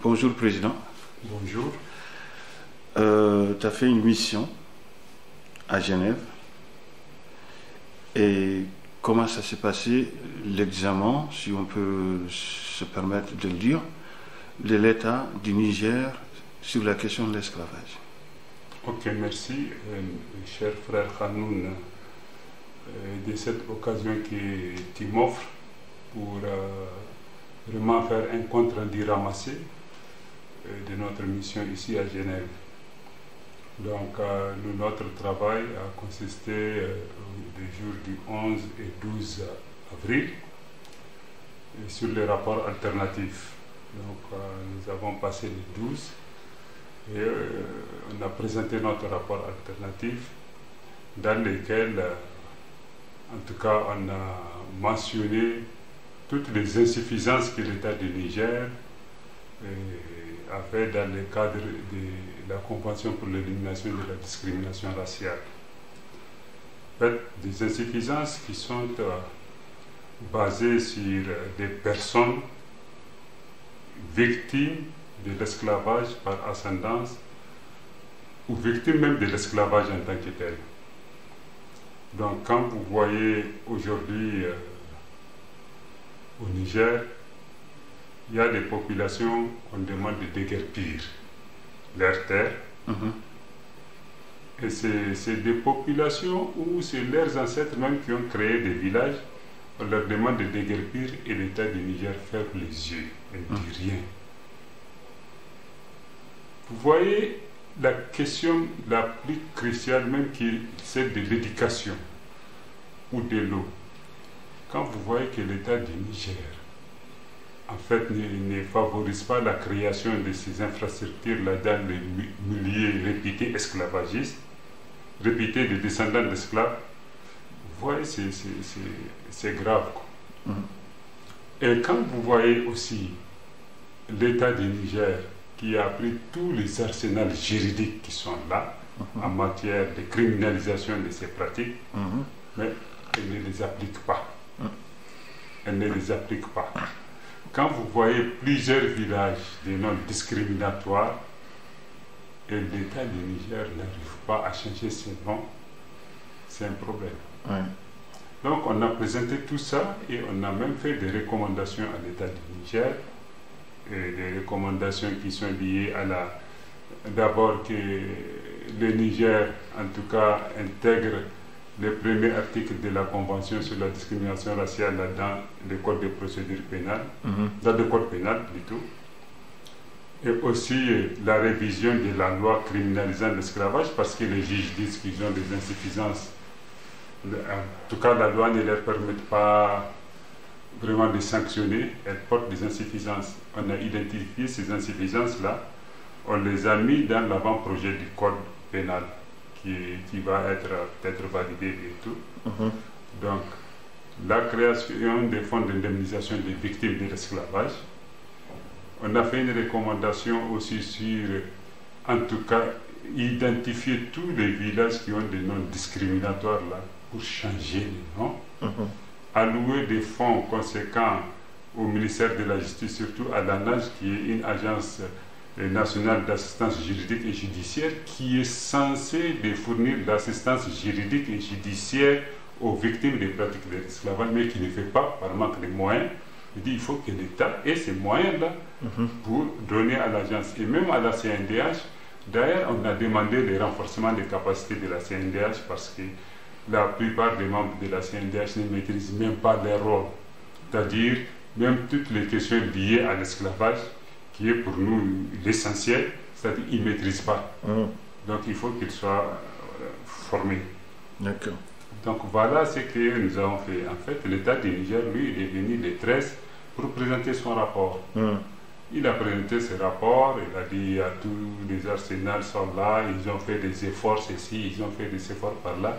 Bonjour Président. Bonjour. Euh, tu as fait une mission à Genève. Et comment ça s'est passé l'examen, si on peut se permettre de le dire, de l'État du Niger sur la question de l'esclavage? Ok, merci, euh, cher frère Hanoun, euh, de cette occasion que tu m'offres pour vraiment faire un compte rendu ramassé de notre mission ici à Genève. Donc, notre travail a consisté des jours du 11 et 12 avril sur les rapports alternatifs. Donc, nous avons passé les 12 et on a présenté notre rapport alternatif dans lequel, euh, en tout cas, on a mentionné toutes les insuffisances que l'État du Niger euh, a dans le cadre de la Convention pour l'élimination de la discrimination raciale. Des insuffisances qui sont euh, basées sur des personnes victimes de l'esclavage par ascendance ou victimes même de l'esclavage en tant que tel. Donc quand vous voyez aujourd'hui euh, au Niger, il y a des populations qu'on demande de déguerpir leur terre. Mhm. Et c'est des populations où c'est leurs ancêtres même qui ont créé des villages. On leur demande de déguerpir et l'État du Niger ferme les yeux et ne dit mhm. rien. Vous voyez la question la plus cruciale même qui est celle de l'éducation ou de l'eau. Quand vous voyez que l'État du Niger, en fait, ne, favorise pas la création de ces infrastructures-là dans les milieux réputés esclavagistes, réputés de descendants d'esclaves, vous voyez, c'est grave. Mm-hmm. Et quand vous voyez aussi l'État du Niger, qui a pris tous les arsenals juridiques qui sont là mhm. en matière de criminalisation de ces pratiques, mhm. mais elle ne les applique pas. Mhm. Elle ne les applique pas. Quand vous voyez plusieurs villages de noms discriminatoires, et l'État du Niger n'arrive pas à changer ses noms, c'est un problème. Donc on a présenté tout ça et on a même fait des recommandations à l'État du Niger des recommandations qui sont liées à la. D'abord que le Niger, en tout cas, intègre le premier article de la Convention sur la discrimination raciale dans le code de procédure pénale, mhm. dans le code pénal plutôt, et aussi la révision de la loi criminalisant l'esclavage parce que les juges disent qu'ils ont des insuffisances. En tout cas, la loi ne leur permet pas vraiment de sanctionner, elles portent des insuffisances. On a identifié ces insuffisances-là, on les a mis dans l'avant-projet du code pénal qui, qui va être peut-être validé bientôt. Mhm. Donc, la création des fonds d'indemnisation des victimes de l'esclavage. On a fait une recommandation aussi sur, en tout cas, identifier tous les villages qui ont des noms discriminatoires là pour changer les noms. Mhm allouer des fonds conséquents au ministère de la Justice, surtout à l'ANAJ, qui est une agence euh, nationale d'assistance juridique et judiciaire, qui est censée de fournir l'assistance juridique et judiciaire aux victimes des pratiques de l'esclavage, mais qui ne fait pas par manque de moyens. Il dit qu'il faut que l'État ait ces moyens-là mhm. pour donner à l'agence et même à la CNDH. D'ailleurs, on a demandé le renforcement des capacités de la CNDH parce que la plupart des membres de la CNDH ne maîtrisent même pas leur rôle. C'est-à-dire, même toutes les questions liées à l'esclavage, qui est pour nous l'essentiel, c'est-à-dire qu'ils ne maîtrisent pas. Mmh. Donc il faut qu'ils soient euh, formés. D'accord. Donc voilà ce que nous avons fait. En fait, l'État du Niger, lui, il est venu les 13 pour présenter son rapport. Mmh. Il a présenté ce rapport, il a dit à tous les arsenals sont là, ils ont fait des efforts ceci, ils ont fait des efforts par là.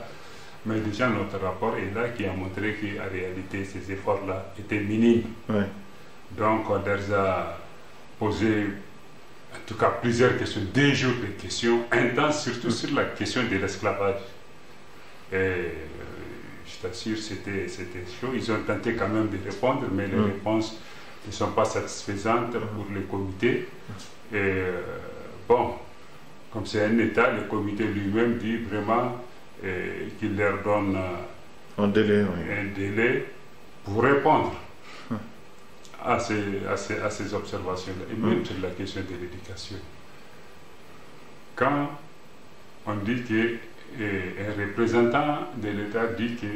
Mais déjà, notre rapport est là qui a montré qu'en réalité, ces efforts-là étaient minimes. Donc, on leur a posé, en tout cas, plusieurs questions, deux jours de questions intenses, surtout sur la question de l'esclavage. Et euh, je t'assure, c'était chaud. Ils ont tenté quand même de répondre, mais les réponses ne sont pas satisfaisantes pour le comité. Et euh, bon, comme c'est un État, le comité lui-même dit vraiment euh, qu'il leur donne Un délai, oui. un délai pour répondre à ces, à ces, à ces observations-là, et même sur la question de l'éducation. Quand on dit que euh, un représentant de l'État dit que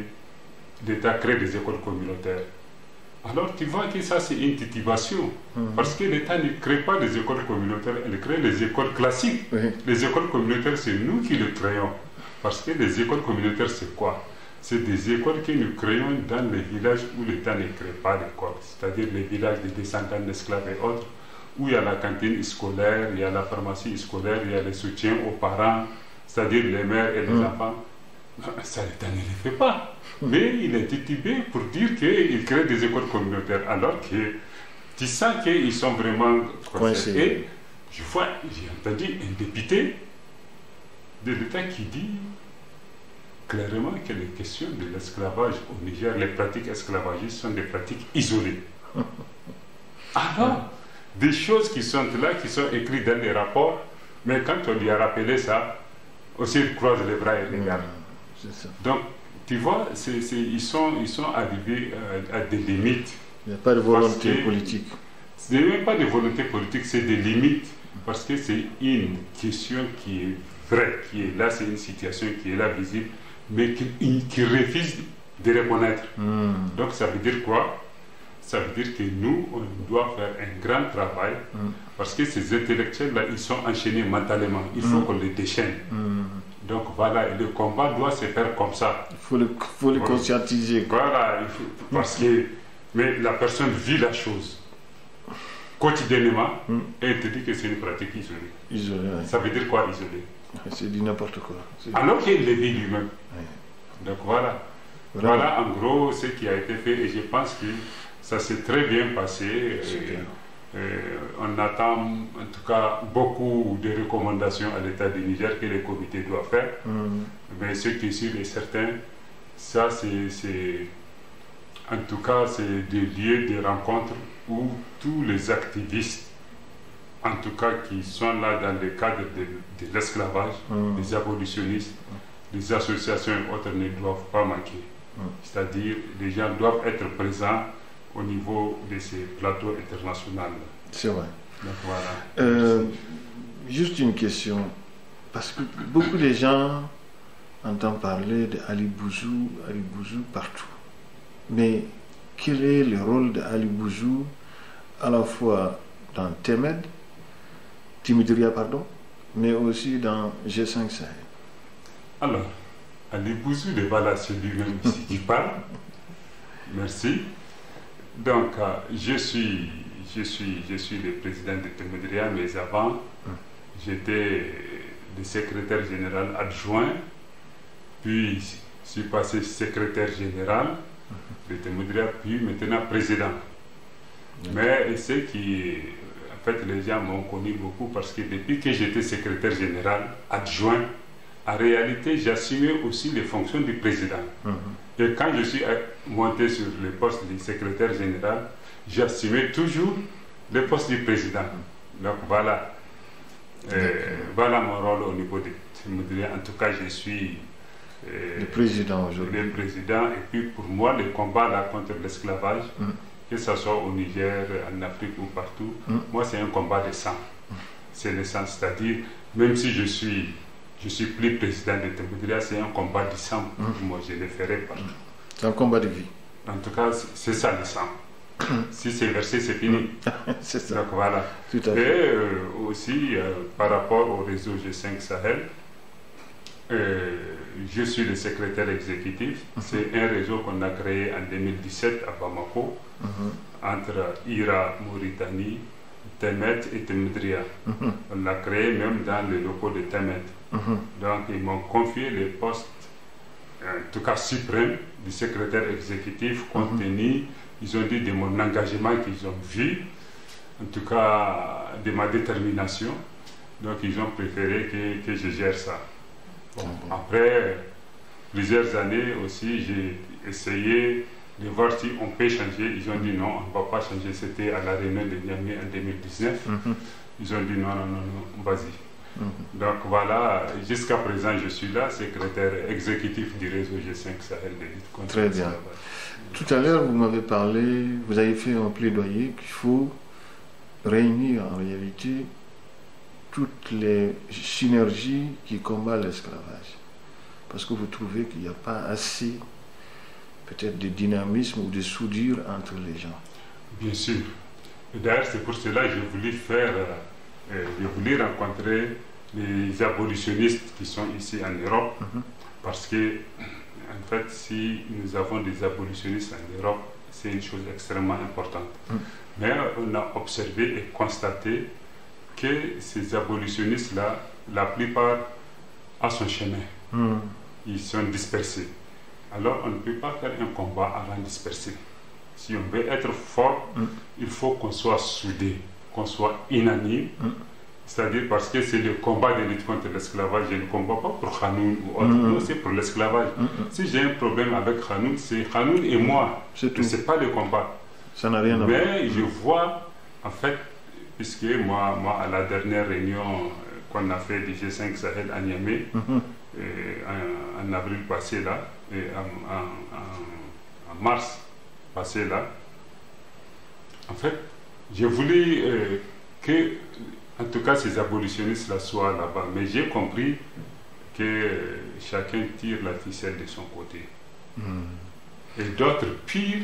l'État crée des écoles communautaires, alors tu vois que ça c'est une titivation, Mhm. parce que l'État ne crée pas des écoles communautaires, elle crée les écoles classiques. Oui. Les écoles communautaires, c'est nous qui les créons. Parce que les écoles communautaires, c'est quoi? C'est des écoles que nous créons dans les villages où l'État ne crée pas d'école. C'est-à-dire les villages des descendants d'esclaves et autres, où il y a la cantine scolaire, il y a la pharmacie scolaire, il y a le soutien aux parents, c'est-à-dire les mères et les Mm. enfants. Ça, l'État ne le fait pas. Mais il est titubé pour dire qu'il crée des écoles communautaires, alors que tu sens qu'ils sont vraiment. Et je vois, j'ai entendu un député de l'État qui dit clairement que les questions de l'esclavage au Niger, les pratiques esclavagistes sont des pratiques isolées. Alors, des choses qui sont là, qui sont écrites dans les rapports, mais quand on lui a rappelé ça, aussi il croise les bras et regarde. Donc, tu vois, ils, sont, ils sont arrivés à- à des limites. Il n'y a pas de volonté politique. Ce n'est même pas de volonté politique, c'est des limites. Parce que c'est une question qui est vraie, qui est là, c'est une situation qui est là visible, mais qui, qui refuse de reconnaître. Hmm. Donc ça veut dire quoi? Ça veut dire que nous, on doit faire un grand travail, Mm. parce que ces intellectuels-là, ils sont enchaînés mentalement. Il faut Mm. qu'on les déchaîne. Hmm. Donc voilà, et le combat doit se faire comme ça. Il faut le, faut le conscientiser. Voilà, il faut- parce que mais la personne vit la chose quotidiennement Mm. et elle te dit que c'est une pratique isolée. Isolé, ouais. Ça veut dire quoi isolé C'est dit n'importe quoi. Alors qu'il le vit lui-même. Donc voilà. Vraiment. Voilà en gros ce qui a été fait et je pense que ça s'est très bien passé. Et, Super. euh, on attend en tout cas beaucoup de recommandations à l'État du Niger que les comités doivent faire. Hmm. Mais ce qui est sûr et certain, ça c'est, c'est- en tout cas, c'est des lieux de rencontre où tous les activistes, en tout cas qui sont là dans le cadre de, de l'esclavage, Hmm. les abolitionnistes, les associations et autres ne doivent pas manquer. Mm. C'est-à-dire, les gens doivent être présents au niveau de ces plateaux internationaux. C'est vrai. Donc voilà. Euh, juste une question. Parce que beaucoup de gens entendent parler d'Ali Bouzou, Ali Bouzou partout. Mais quel est le rôle d'Ali Bouzou à la fois dans Temed, Timidria, pardon, mais aussi dans G5 Sahel Alors, Ali Bouzou de voilà, c'est lui-même qui parle. Merci. Donc, euh, je, suis, je, suis, je suis le président de Temedria, mais avant, j'étais le secrétaire général adjoint, puis je suis passé secrétaire général de Temedria, puis maintenant président. Mais ce qui, en fait, les gens m'ont connu beaucoup parce que depuis que j'étais secrétaire général adjoint, en réalité, j'assumais aussi les fonctions du président. Mhm. Et quand je suis monté sur le poste du secrétaire général, j'assumais toujours le poste du président. Donc voilà. Euh, voilà mon rôle au niveau de Timothy. En tout cas, je suis Le président aujourd'hui. le président. Et puis pour moi, le combat là, contre l'esclavage, Mm. que ce soit au Niger, en Afrique ou partout, Mm. moi c'est un combat de sang. C'est le sang, c'est-à-dire, même si je suis, je suis plus président de Tempoudria, c'est un combat de sang. Mm. Moi, je le ferai partout. C'est un combat de vie. En tout cas, c'est- ça le sang. si c'est versé, c'est fini. C'est ça, Donc voilà. tout à Et euh, aussi, euh, par rapport au réseau G5 Sahel, euh, je suis le secrétaire exécutif. C'est un réseau qu'on a créé en 2017 à Bamako, Mhm. entre Ira, Mauritanie, Temet et Temedria. Mhm. On l'a créé même dans les locaux de Temet. Mhm. Donc, ils m'ont confié le poste, en tout cas suprême, du secrétaire exécutif, compte Mhm. tenu, ils ont dit de mon engagement qu'ils ont vu, en tout cas de ma détermination. Donc, ils ont préféré que, que je gère ça. Bon, après plusieurs années aussi, j'ai essayé de voir si on peut changer. Ils ont dit non, on ne va pas changer. C'était à la réunion de Niamey en 2019. Mhm. Ils ont dit non, non, non, non, vas-y. Mhm. Donc voilà, jusqu'à présent, je suis là, secrétaire exécutif du réseau G5 Sahel de Très bien. Tout à l'heure, vous m'avez parlé, vous avez fait un plaidoyer qu'il faut réunir en réalité toutes les synergies qui combattent l'esclavage. Parce que vous trouvez qu'il n'y a pas assez peut-être de dynamisme ou de soudure entre les gens. Bien sûr. D'ailleurs, c'est pour cela que j'ai voulu faire, euh, euh, j'ai voulu rencontrer les abolitionnistes qui sont ici en Europe, Mhm. parce que, en fait, si nous avons des abolitionnistes en Europe, c'est une chose extrêmement importante. Mhm. Mais on a observé et constaté que ces abolitionnistes-là, la plupart, à son chemin Mhm. ils sont dispersés. Alors on ne peut pas faire un combat à rang dispersé. Si on veut être fort, Mm. il faut qu'on soit soudé, qu'on soit unanime. Mm. C'est-à-dire parce que c'est le combat de lutte contre l'esclavage. Je ne combat pas pour Hanoun ou autre, Mm. non, c'est pour l'esclavage. Si j'ai un problème avec Hanoun, c'est Hanoun et moi. C'est tout. Ce n'est pas le combat. Ça n'a rien à voir. Mais je vois, en fait, puisque moi, moi à la dernière réunion euh, qu'on a fait du G5 Sahel à Niamey, euh, en, en avril passé là, et en, en- en- en mars passé là, en fait, j'ai voulu euh, que, en tout cas, ces abolitionnistes là soient là-bas. Mais j'ai compris que euh, chacun tire la ficelle de son côté. Mhm. Et d'autres, pire,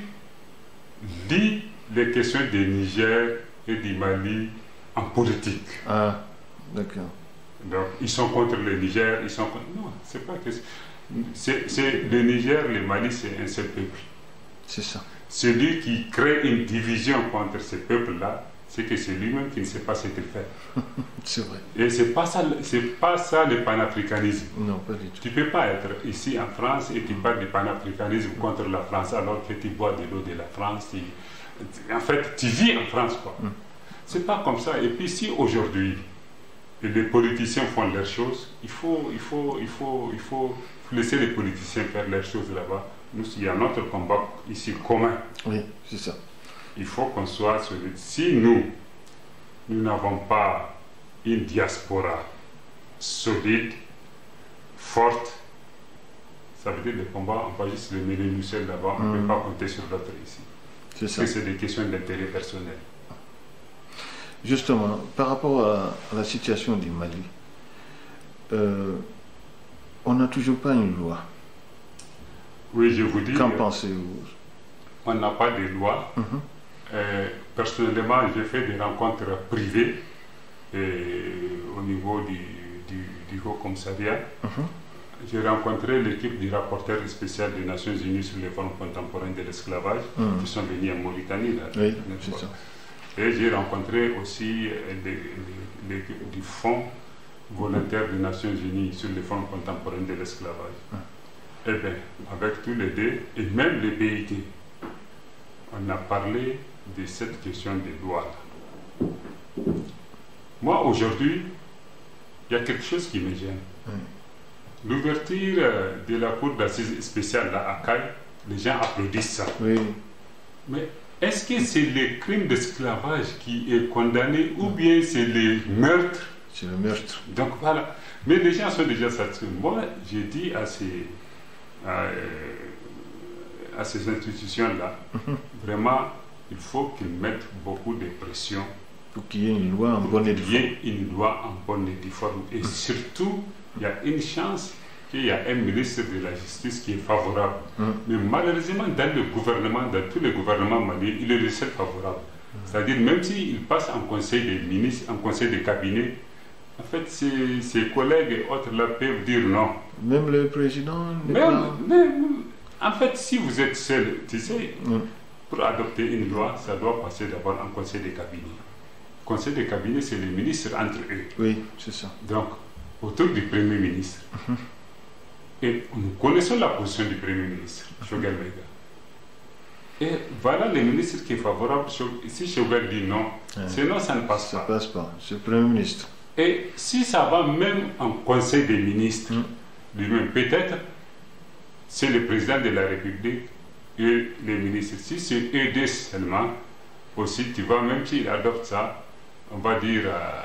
lient les questions du Niger et du Mali en politique. Ah, d'accord. Donc, ils sont contre le Niger, ils sont contre... Non, c'est pas que... C'est, le Niger, le Mali, c'est un seul peuple. C'est ça. Celui qui crée une division contre ce peuple-là, c'est que c'est lui-même qui ne sait pas ce qu'il fait. C'est vrai. Et c'est pas ça, c'est pas ça le panafricanisme. Non, pas du tout. Tu peux pas être ici en France et tu parles du panafricanisme contre la France alors que tu bois de l'eau de la France. tu- En fait, tu vis en France, quoi. Mm. C'est pas comme ça. Et puis si aujourd'hui les politiciens font leurs choses, il faut, il faut, il faut, il faut laisser les politiciens faire leurs choses là-bas. Nous, il y a notre combat ici commun. Oui, c'est ça. Il faut qu'on soit solide. Si nous, nous n'avons pas une diaspora solide, forte, ça veut dire le combat, on va juste le mener nous seuls là-bas, on ne Mm. peut pas compter sur l'autre ici. C'est ça. c'est des questions d'intérêt personnel. Justement, par rapport à, la situation du Mali, euh, on n'a toujours pas une loi. Oui, je vous dis, Qu'en pensez-vous? on n'a pas de loi. Mhm. Euh, personnellement, j'ai fait des rencontres privées euh, au niveau du, du, du Haut Commissariat. Mhm. J'ai rencontré l'équipe du rapporteur spécial des Nations Unies sur les formes contemporaines de l'esclavage, Mhm. qui sont venus en Mauritanie. Là, Oui, ça. Et j'ai rencontré aussi euh, l'équipe du Fonds volontaire des Nations Unies sur les formes contemporaines de l'esclavage. Ah. Eh bien, avec tous les deux, et même les BIT, on a parlé de cette question des là. Moi, aujourd'hui, il y a quelque chose qui me gêne. Oui. L'ouverture euh, de la cour d'assises spéciale là, à Caille, les gens applaudissent ça. Oui, Mais est-ce que c'est le crime d'esclavage qui est condamné ou bien c'est le meurtre? C'est le meurtre. Donc voilà. Mais les gens sont déjà satisfaits. Moi, j'ai dit à ces, à, euh, à ces institutions-là, vraiment, il faut qu'ils mettent beaucoup de pression Pour qu'il y ait une loi en pour bonne et qu'il due y forme. ait une loi en bonne et due forme. Et surtout, il y a une chance qu'il y a un ministre de la Justice qui est favorable. Mhm. Mais malheureusement, dans le gouvernement, dans tous les gouvernements maliens, il est le seul favorable. C'est-à-dire, même s'il passe en conseil des ministres, en conseil des cabinets, en fait, ses, ses collègues et autres là peuvent dire non. Même le président Même, en fait, si vous êtes seul, tu sais, Mhm. pour adopter une loi, ça doit passer d'abord en conseil des cabinets. Conseil des cabinets, c'est les ministres entre eux. Oui, c'est ça. Donc, autour du Premier ministre. Mhm. Et nous connaissons la position du Premier ministre, Shogal Mega. Et voilà le ministre qui est favorable. Si Shogal dit non, Ouais. sinon ça ne passe Ça pas. passe pas. C'est le Premier ministre. Et si ça va même en Conseil des ministres, Mhm. lui-même, peut-être c'est le président de la République et les ministres. Si c'est aider seulement, aussi, tu vois, même s'ils adoptent ça, on va dire. Euh,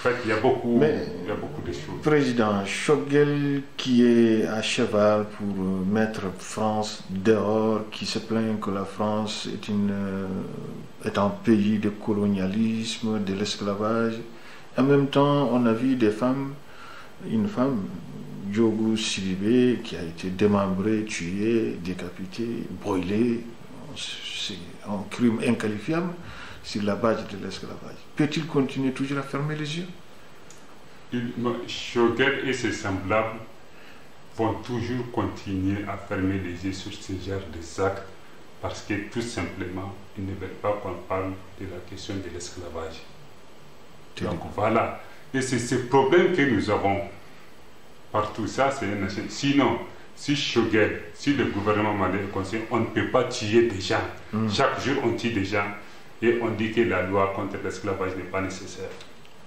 fait, il y, a beaucoup, Mais, il y a beaucoup de choses. Président Choguel, qui est à cheval pour euh, mettre France dehors, qui se plaint que la France est, une, euh, est un pays de colonialisme, de l'esclavage. En même temps, on a vu des femmes, une femme, Diogo Siribé, qui a été démembrée, tuée, décapitée, brûlée. C'est un crime inqualifiable sur la base de l'esclavage. Peut-il continuer toujours à fermer les yeux? Il- Choguel et ses semblables vont toujours continuer à fermer les yeux sur ce genre de actes parce que tout simplement, ils ne veulent pas qu'on parle de la question de l'esclavage. Donc voilà. Et c'est ce problème que nous avons partout. Ça, c'est nation. Sinon, si Choguel, si le gouvernement malais est conscient, on ne peut pas tuer des gens. Mm. Chaque jour, on tue des gens et on dit que la loi contre l'esclavage n'est pas nécessaire.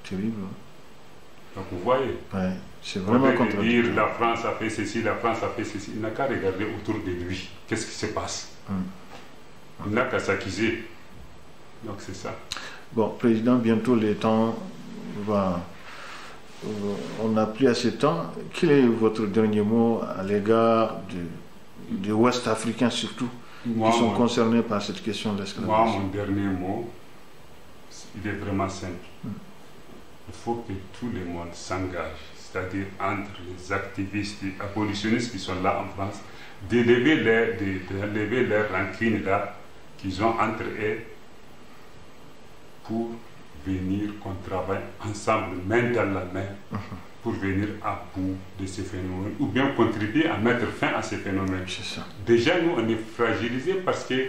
Terrible. Donc vous voyez, Ouais, c'est on vraiment peut dire la France a fait ceci, la France a fait ceci. Il n'a qu'à regarder autour de lui. Qu'est-ce qui se passe? Mm. Il n'a qu'à s'accuser. Donc c'est ça. Bon, Président, bientôt le temps va. On n'a plus assez de temps. Quel est votre dernier mot à l'égard de, des Ouest africains surtout, Moi, qui sont mon- concernés par cette question de Moi, l'esclavage mon dernier mot, il est vraiment simple. Mm. Il faut que tout le monde s'engage, c'est-à-dire entre les activistes et abolitionnistes qui sont là en France, d'élever leur, de, d'élever leur rancune là qu'ils ont entre eux pour venir qu'on travaille ensemble, main dans la main, pour venir à bout de ces phénomènes, ou bien contribuer à mettre fin à ces phénomènes. Ça. Déjà, nous, on est fragilisés parce qu'il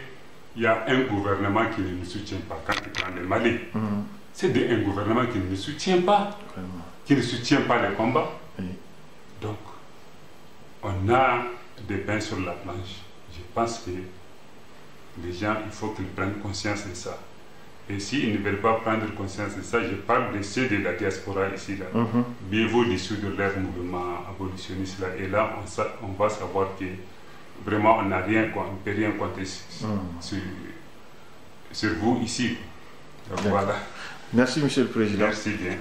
y a un gouvernement qui ne nous soutient pas. Quand tu prends le Mali, Mhm, c'est un gouvernement qui ne nous soutient pas, vraiment. qui ne soutient pas les combats. Oui. Donc, on a des pains sur la planche. Je pense que les gens, il faut qu'ils prennent conscience de ça. Et s'ils ne veulent pas prendre conscience de ça, je parle de ceux de la diaspora ici. Là. Mhm. Mieux vaut dissoudre leur mouvement abolitionniste là. Et là, on, sa- on va savoir que vraiment, on n'a rien, quoi, on ne peut rien compter sur, Mhm. sur, sur vous ici. Donc, voilà. Merci, Monsieur le Président. Merci bien.